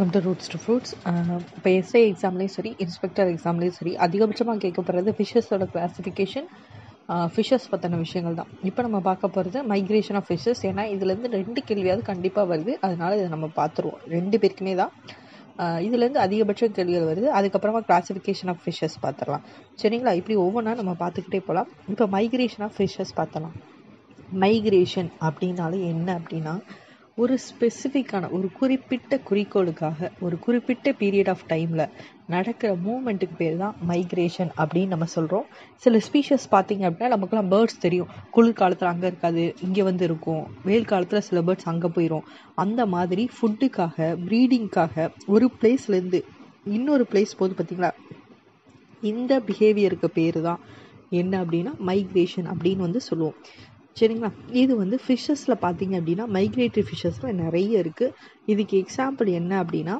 From the roots to fruits இப்போ SI எக்ஸாம்லேயும் சரி இன்ஸ்பெக்டர் எக்ஸாம்லேயும் சரி அதிகபட்சமாக கேட்கப்படுறது ஃபிஷஸோட கிளாஸிஃபிகேஷன் ஃபிஷஸ் பற்றின விஷயங்கள் தான். இப்போ நம்ம பார்க்க போகிறது மைக்ரேஷன் ஆஃப் ஃபிஷஸ் ஏன்னா இதுலேருந்து ரெண்டு கேள்வியாவது கண்டிப்பாக வருது. அதனால் இதை நம்ம பார்த்துருவோம். ரெண்டு பேருக்குமே தான். இதுலேருந்து அதிகபட்ச கேள்விகள் வருது. அதுக்கப்புறமா கிளாஸிஃபிகேஷன் ஆஃப் ஃபிஷஸ் பார்த்துடலாம். சரிங்களா? இப்படி ஒவ்வொன்றா நம்ம பார்த்துக்கிட்டே போகலாம் இப்போ மைக்ரேஷன் ஆஃப் ஃபிஷஸ் பார்த்தலாம் மைக்ரேஷன் அப்படின்னாலே என்ன அப்படின்னா ஒரு ஸ்பெசிஃபிக்கான ஒரு குறிப்பிட்ட குறிக்கோளுக்காக ஒரு குறிப்பிட்ட பீரியட் ஆஃப் டைமில் நடக்கிற மூமெண்ட்டுக்கு பேர் தான் மைக்ரேஷன் அப்படின்னு நம்ம சொல்கிறோம் சில ஸ்பீஷஸ் பார்த்தீங்க அப்படின்னா நமக்குலாம் பேர்ட்ஸ் தெரியும். குளிர் காலத்தில் அங்கே இருக்காது இங்கே வந்து இருக்கும். வெயில் காலத்தில் சில பேர்ட்ஸ் அங்கே போயிடும் அந்த மாதிரி ஃபுட்டுக்காக ப்ரீடிங்க்காக ஒரு பிளேஸ்லேருந்து இன்னொரு பிளேஸ் போது பார்த்தீங்களா? இந்த பிஹேவியருக்கு பேர் தான் என்ன அப்படின்னா மைக்ரேஷன் அப்படின்னு வந்து சொல்லுவோம். சரிங்களா? இது வந்து ஃபிஷ்ஷஸில் பார்த்தீங்க அப்படின்னா மைக்ரேட்டரி ஃபிஷ்ஷஸில் நிறைய இருக்குது இதுக்கு எக்ஸாம்பிள் என்ன அப்படின்னா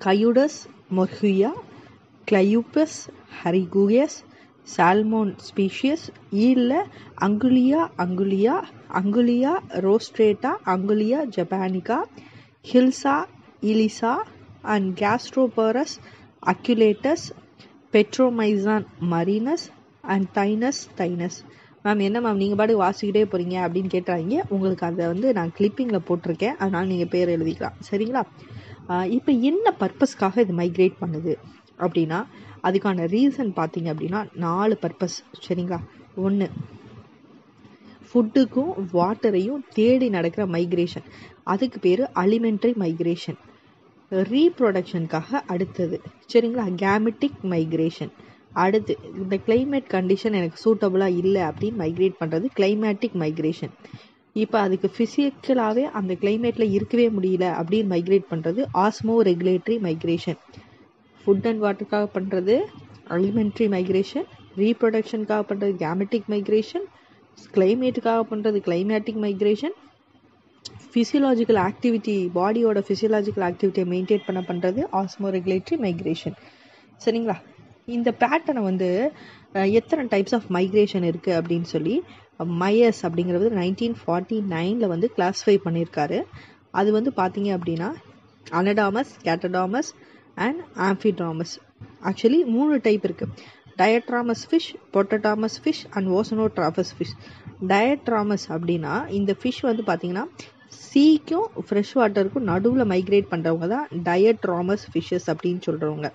Gadus morhua Clupeus harengus salmon species ஈல்ல Anguilla anguilla anguilla rostrata anguilla japonica hilsa ilisha and Gasterosteus aculeatus Petromyzon marinus and Thunnus thynnus ma'am என்ன மேம் நீங்கள் பாட்டு வாசிக்கிட்டே போகிறீங்க அப்படின்னு கேட்டாங்க. உங்களுக்கு அதை வந்து நான் கிளிப்பிங்கில் போட்டிருக்கேன். அதனால் நீங்கள் பேர் எழுதிக்கலாம். சரிங்களா? இப்போ என்ன பர்பஸ்க்காக இது மைக்ரேட் பண்ணுது? அப்படின்னா அதுக்கான ரீசன் பார்த்தீங்க அப்படின்னா நாலு பர்பஸ் சரிங்களா? ஒன்று ஃபுட்டுக்கும் வாட்டரையும் தேடி நடக்கிற மைக்ரேஷன் அதுக்கு பேர் அலிமெண்ட்ரி மைக்ரேஷன் ரீப்ரொடக்ஷனுக்காக அடுத்தது. சரிங்களா? கேமெட்டிக் மைக்ரேஷன் அடுத்து இந்த கிளைமேட் கண்டிஷன் எனக்கு சூட்டபுளாக இல்லை அப்படின்னு மைக்ரேட் பண்ணுறது கிளைமேட்டிக் மைக்ரேஷன் இப்போ அதுக்கு ஃபிசிக்கலாகவே அந்த கிளைமேட்டில் இருக்கவே முடியல அப்படின்னு மைக்ரேட் பண்ணுறது osmo regulatory migration food and வாட்டருக்காக பண்ணுறது அலிமெண்ட்ரி மைக்ரேஷன் ரீப்ரொடக்ஷனுக்காக பண்ணுறது கேமெட்டிக் மைக்ரேஷன் கிளைமேட்டுக்காக பண்ணுறது கிளைமேட்டிக் மைக்ரேஷன் ஃபிசியலாஜிக்கல் ஆக்டிவிட்டி பாடியோட ஃபிசியலாஜிக்கல் ஆக்டிவிட்டியை மெயின்டைன் பண்ண பண்ணுறது ஆஸ்மோ ரெகுலேட்டரி மைக்ரேஷன் சரிங்களா? இந்த பேட்டர்னை வந்து எத்தனை டைப்ஸ் ஆஃப் மைக்ரேஷன் இருக்குது அப்படின்னு சொல்லி மையஸ் அப்படிங்கிறது நைன்டீன் ஃபார்ட்டி நைனில் வந்து கிளாஸிஃபை பண்ணியிருக்காரு அது வந்து பார்த்தீங்க அப்படின்னா anadromous catadromous and amphidromous actually மூணு டைப் இருக்குது diadromous fish potamodromous fish and oceanodromous fish diadromous அப்படின்னா இந்த ஃபிஷ் வந்து பார்த்தீங்கன்னா சீக்கும் ஃப்ரெஷ் வாட்டருக்கும் நடுவில் மைக்ரேட் பண்ணுறவங்க தான் டயட்ராமஸ் ஃபிஷ்ஷஸ் அப்படின்னு சொல்கிறவங்க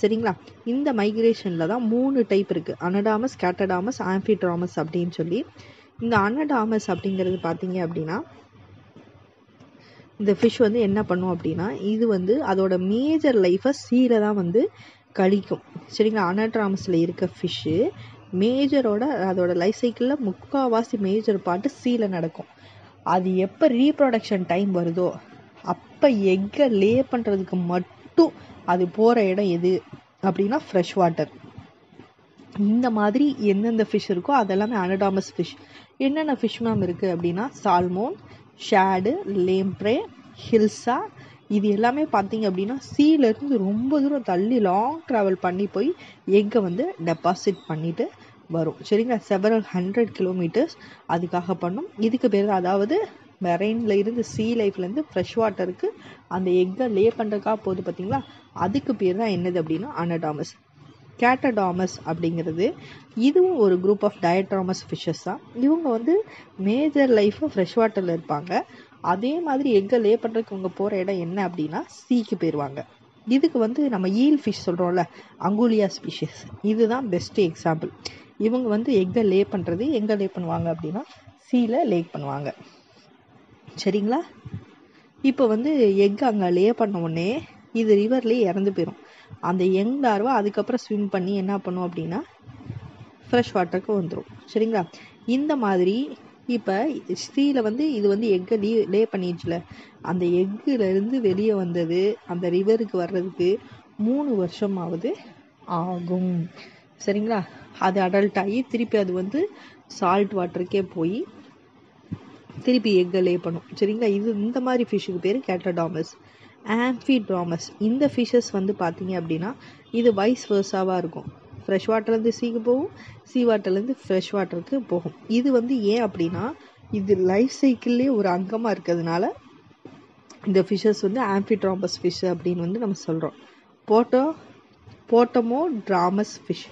சரிங்களா? இந்த மைக்ரேஷனில் தான் மூணு டைப் இருக்குது அனடாமஸ் கேட்டடாமஸ் ஆம்ஃபிட்ராமஸ் அப்படின்னு சொல்லி. இந்த அனடாமஸ் அப்படிங்கிறது பார்த்தீங்க அப்படின்னா இந்த ஃபிஷ் வந்து என்ன பண்ணும் அப்படின்னா இது வந்து அதோட மேஜர் லைஃப்பை சீல தான் வந்து கழிக்கும். சரிங்களா? அனட்ராமஸில் இருக்க ஃபிஷ்ஷு மேஜரோட அதோட லைஃப் சைக்கிளில் முக்கால்வாசி மேஜர் பாட்டு சீல நடக்கும். அது எப்போ ரீப்ரொடக்ஷன் டைம் வருதோ அப்போ எக்கை லே பண்ணுறதுக்கு மட்டும் அது போகிற இடம் எது அப்படின்னா ஃப்ரெஷ் வாட்டர் இந்த மாதிரி எந்தெந்த ஃபிஷ் இருக்கோ அதெல்லாமே அனடாமஸ் ஃபிஷ் என்னென்ன ஃபிஷ் மேம் இருக்குது அப்படின்னா சால்மோன் ஷேடு லேம்ப்ரே ஹில்ஸா இது எல்லாமே பார்த்தீங்க அப்படின்னா சீலேருந்து ரொம்ப தூரம் தள்ளி லாங் ட்ராவல் பண்ணி போய் எக்கை வந்து டெபாசிட் பண்ணிட்டு வரும். சரிங்களா? செவரல் ஹண்ட்ரட் கிலோமீட்டர்ஸ் அதுக்காக பண்ணும். இதுக்கு பேர் அதாவது மெரெயினில் இருந்து சீ லைஃப்லேருந்து ஃப்ரெஷ் வாட்டருக்கு அந்த எக்கை லே பண்ணுறதுக்காக போகுது பார்த்தீங்களா அதுக்கு பேர் தான் என்னது அப்படின்னா அனடாமஸ் கேட்டடாமஸ் அப்படிங்கிறது இதுவும் ஒரு குரூப் ஆஃப் டயட்ராமஸ் ஃபிஷ்ஷஸ் தான் இவங்க வந்து மேஜர் லைஃப்பை ஃப்ரெஷ் வாட்டரில் இருப்பாங்க. அதே மாதிரி எக்கை லே பண்ணுறதுக்கு இவங்க போகிற இடம் என்ன அப்படின்னா சீக்கு போயிடுவாங்க இதுக்கு வந்து நம்ம ஈல் ஃபிஷ் சொல்கிறோம்ல அங்குலியா ஸ்பீஷஸ் இதுதான் பெஸ்ட்டு எக்ஸாம்பிள் இவங்க வந்து எக்கை லே பண்ணுறது எங்கே லே பண்ணுவாங்க அப்படின்னா சீல லேக் பண்ணுவாங்க. சரிங்களா? இப்போ வந்து எக் அங்கே லே பண்ண உடனே இது ரிவர்லேயே இறந்து போயிடும் அந்த யங் லார்வா அதுக்கப்புறம் ஸ்விம் பண்ணி என்ன பண்ணும் அப்படின்னா ஃப்ரெஷ் வாட்டருக்கு வந்துடும் சரிங்களா? இந்த மாதிரி இப்போ ஸ்ரீயில் வந்து இது வந்து எக்கை லீ லே பண்ணிடுச்சுல. அந்த எக்குலேருந்து வெளியே வந்தது அந்த ரிவருக்கு வர்றதுக்கு மூணு வருஷமாவது ஆகும். சரிங்களா? அது அடல்ட் ஆகி திருப்பி அது வந்து சால்ட் வாட்டருக்கே போய் திருப்பி எக்கை லே பண்ணும். சரிங்களா? இது இந்த மாதிரி ஃபிஷ்ஷுக்கு பேர் கேட்டடாமஸ் ஆம்ஃபிட்ராமஸ் இந்த ஃபிஷ்ஷஸ் வந்து பார்த்தீங்க அப்படின்னா இது வைஸ் வேர்ஸாவாக இருக்கும். ஃப்ரெஷ் வாட்டர்லேருந்து சீக்கு போகும் சீ வாட்டர்லேருந்து ஃப்ரெஷ் வாட்டருக்கு போகும். இது வந்து ஏன் அப்படின்னா இது லைஃப் சைக்கிள்லேயே ஒரு அங்கமாக இருக்கிறதுனால இந்த ஃபிஷ்ஷஸ் வந்து ஆம்ஃபிட்ராமஸ் ஃபிஷ் அப்படின்னு வந்து நம்ம சொல்கிறோம் போட்டோ போட்டமோ ட்ராமஸ் ஃபிஷ்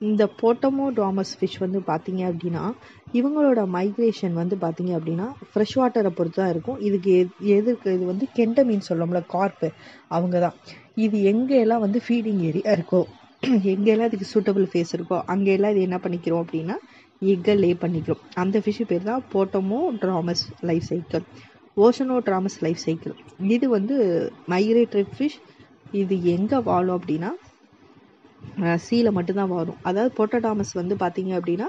இந்த போட்டமோ ட்ராமஸ் ஃபிஷ் வந்து பார்த்தீங்க அப்படின்னா இவங்களோட மைக்ரேஷன் வந்து பார்த்தீங்க அப்படின்னா ஃப்ரெஷ் வாட்டரை பொறுத்து தான் இருக்கும். இதுக்கு எதுக்கு இது வந்து கெண்ட மீன் சொல்லோம்ல கார்ப்பு அவங்க தான் இது எங்கெல்லாம் வந்து ஃபீடிங் ஏரியா இருக்கோ எங்கெல்லாம் இதுக்கு சூட்டபிள் ஃபேஸ் இருக்கோ அங்கெல்லாம் இது என்ன பண்ணிக்கிறோம் அப்படின்னா எக்கை லே பண்ணிக்கிறோம். அந்த ஃபிஷ்ஷு பேர் தான் potamodromous life cycle oceanodromous life cycle இது வந்து மைக்ரேட்டரி ஃபிஷ் இது எங்கே வாழும் அப்படின்னா சீல மட்டும்தான் வரும். அதாவது பொட்டடாமஸ் வந்து பார்த்தீங்க அப்படின்னா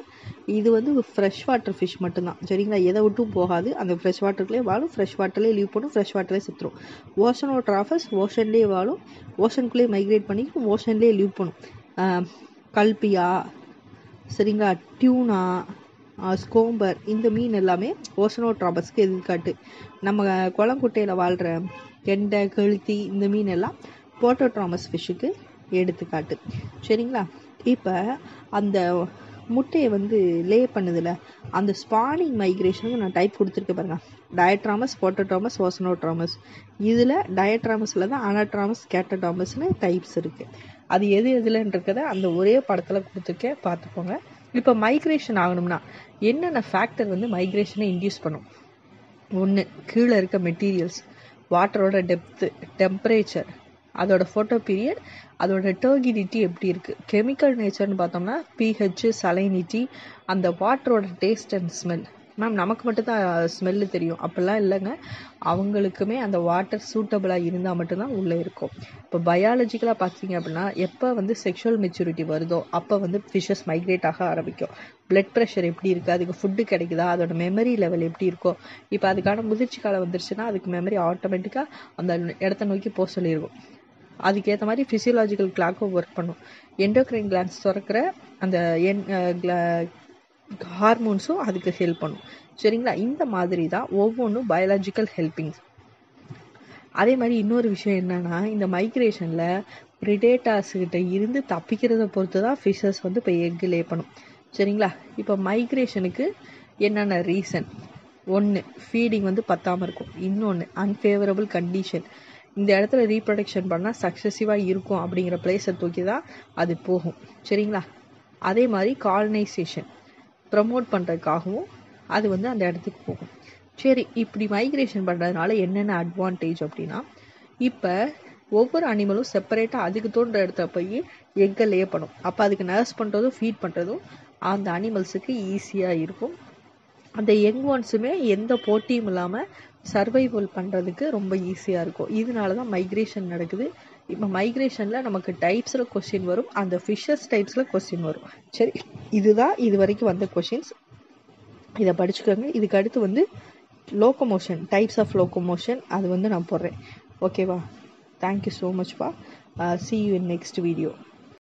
இது வந்து ஃப்ரெஷ் வாட்டர் ஃபிஷ் மட்டும்தான். சரிங்களா? எதை விட்டும் போகாது. அந்த ஃப்ரெஷ் வாட்டர்லேயே வாழும். ஃப்ரெஷ் வாட்டர்லேயே லீவ் பண்ணும் ஃப்ரெஷ் வாட்டர்லேயே சுற்றுரும் ஓஷனோ ட்ராஃபஸ் ஓஷன்லேயே வாழும். ஓஷனுக்குள்ளேயே மைக்ரேட் பண்ணி ஓஷன்லேயே லீவ் பண்ணும் கல்பியா சரிங்களா? டியூனா ஸ்கோம்பர் இந்த மீன் எல்லாமே ஓஷனோ ட்ராபஸ்க்கு எதிர்காட்டு. நம்ம குளங்குட்டையில் வாழ்கிற கெண்டை கழுத்தி இந்த மீன் எல்லாம் போட்டோட்ராமஸ் ஃபிஷ்ஷுக்கு எடுத்துக்காட்டு. சரிங்களா? இப்போ அந்த முட்டையை வந்து லே பண்ணுதில்ல அந்த ஸ்பானிங் மைக்ரேஷனுக்கு நான் டைப் கொடுத்துருக்கேன் பாருங்க. டயட்ராமஸ் போட்டோட்ராமஸ் ஓசனோட்ராமஸ் இதில் டயட்ராமஸில் தான் அனாட்ராமஸ் கேட்டடாமஸ்னு டைப்ஸ் இருக்குது அது எது எதுலன்றத அந்த ஒரே படத்தில் கொடுத்துருக்கேன். பார்த்துக்கோங்க. இப்போ மைக்ரேஷன் ஆகணும்னா என்னென்ன ஃபேக்டர் வந்து மைக்ரேஷனை இன்டியூஸ் பண்ணும்? ஒன்று கீழே இருக்க மெட்டீரியல்ஸ் வாட்டரோட டெப்த்து டெம்பரேச்சர் அதோட ஃபோட்டோ பீரியட் அதோட டர்கினிட்டி எப்படி இருக்குது கெமிக்கல் நேச்சர்னு பார்த்தோம்னா பிஹெச் சலைனிட்டி அந்த வாட்டரோட டேஸ்ட் அண்ட் ஸ்மெல் மேம் நமக்கு மட்டும்தான் ஸ்மெல்லு தெரியும். அப்படிலாம் இல்லைங்க. அவங்களுக்குமே அந்த வாட்டர் சூட்டபிளாக இருந்தால் மட்டும்தான் உள்ளே இருக்கும். இப்போ பயாலஜிக்கலாக பார்த்தீங்க அப்படின்னா எப்போ வந்து செக்ஷுவல் மெச்சூரிட்டி வருதோ அப்போ வந்து ஃபிஷ்ஷஸ் மைக்ரேட் ஆக ஆரம்பிக்கும். பிளட் ப்ரெஷர் எப்படி இருக்குது அதுக்கு ஃபுட்டு கிடைக்குதா? அதோட மெமரி லெவல் எப்படி இருக்கோ இப்போ அதுக்கான முதிர்ச்சி காலம் வந்துருச்சுன்னா அதுக்கு மெமரி ஆட்டோமேட்டிக்காக அந்த இடத்த நோக்கி போக சொல்லியிருக்கும் அதுக்கேற்ற மாதிரி ஃபிசியலாஜிக்கல் கிளாக்கும் ஒர்க் பண்ணும். எண்டோக்ரைன் கிளான்ஸ் திறக்கிற அந்த என் ஹார்மோன்ஸும் அதுக்கு ஹெல்ப் பண்ணும். சரிங்களா? இந்த மாதிரி தான் ஒவ்வொன்றும் பயாலஜிக்கல் ஹெல்பிங்ஸ் அதே மாதிரி இன்னொரு விஷயம் என்னன்னா இந்த மைக்ரேஷனில் ப்ரிடேட்டாஸ்கிட்ட இருந்து தப்பிக்கிறத பொறுத்து தான் ஃபிஷஸ் வந்து இப்போ எக்கு லே பண்ணும். சரிங்களா? இப்போ மைக்ரேஷனுக்கு என்னென்ன ரீசன் ஒன்று ஃபீடிங் வந்து பத்தாமல் இருக்கும். இன்னொன்று அன்ஃபேவரபுள் கண்டிஷன் இந்த இடத்துல ரீப்ரொடக்ஷன் பண்ணால் சக்ஸஸிவாக இருக்கும் அப்படிங்கிற பிளேஸை தூக்கி தான் அது போகும். சரிங்களா? அதே மாதிரி காலனைசேஷன் ப்ரமோட் பண்ணுறதுக்காகவும் அது வந்து அந்த இடத்துக்கு போகும். சரி இப்படி மைக்ரேஷன் பண்ணுறதுனால என்னென்ன அட்வான்டேஜ் அப்படின்னா இப்போ ஒவ்வொரு அனிமலும் செப்பரேட்டாக அதுக்கு தோன்ற இடத்த போய் எக்கை லே பண்ணும் அப்போ அதுக்கு நர்ஸ் பண்ணுறதும் ஃபீட் பண்ணுறதும் அந்த அனிமல்ஸுக்கு ஈஸியாக இருக்கும். அந்த யங் ஒன்ஸுமே எந்த போட்டியும் இல்லாமல் சர்வைவல் பண்ணுறதுக்கு ரொம்ப ஈஸியாக இருக்கும். இதனால தான் மைக்ரேஷன் நடக்குது. இப்போ மைக்ரேஷனில் நமக்கு டைப்ஸில் கொஷின் வரும். அந்த ஃபிஷஸ் டைப்ஸில் கொஸ்டின் வரும். சரி இதுதான் இது வரைக்கும் வந்த கொஷின்ஸ் இதை படிச்சுக்கோங்க. இதுக்கு அடுத்து வந்து லோக்கோமோஷன் டைப்ஸ் ஆஃப் லோக்கோமோஷன் அது வந்து நான் போடுறேன். ஓகேவா thank you so மச்ப்பா see you in next video